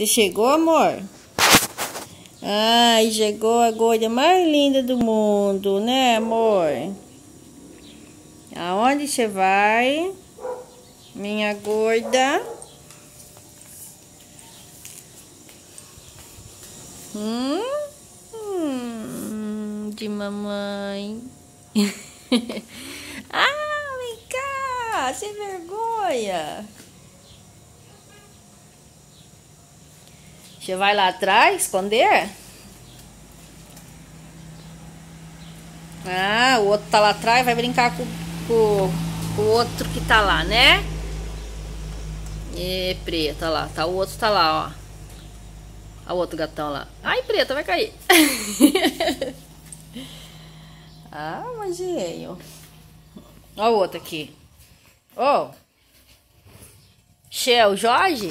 Você chegou, amor? Ai, chegou a gorda mais linda do mundo, né, amor? Aonde você vai? Minha gorda. Hum? hum de mamãe. ah, vem cá, sem vergonha. Você vai lá atrás esconder? Ah, o outro tá lá atrás, vai brincar com, com, com o outro que tá lá, né? E preta lá, tá o outro tá lá, ó. O outro gatão lá. Ai, preta, vai cair. ah, manjinho. Olha o outro aqui. Ô. Oh. Shell Jorge?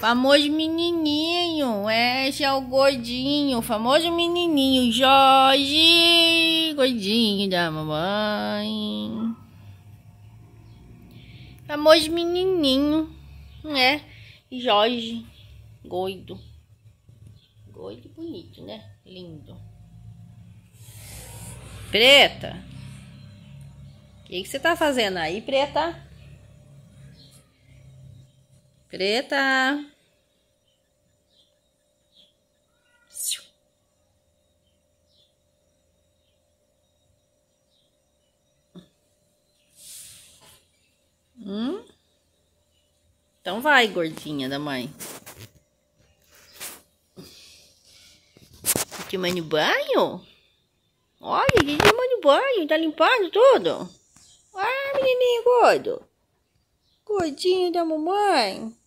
Famoso menininho, é, esse é o gordinho, famoso menininho, Jorge, gordinho da mamãe. Famoso menininho, é, Jorge, goido. Goido bonito, né? Lindo. Preta, o que, que você tá fazendo aí, Preta? Preta. Hum? Então vai, gordinha da mãe. Tomando banho? Olha, que tomando banho, tá limpando tudo? Ah, menininho gordo. Gordinho da mamãe.